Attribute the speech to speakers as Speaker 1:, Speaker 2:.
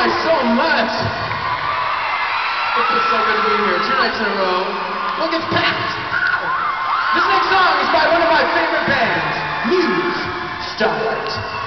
Speaker 1: guys so much. It's so good to be here. Two nights in a row. Look, it's packed. This next song is by one of my favorite bands, Muse Starlight.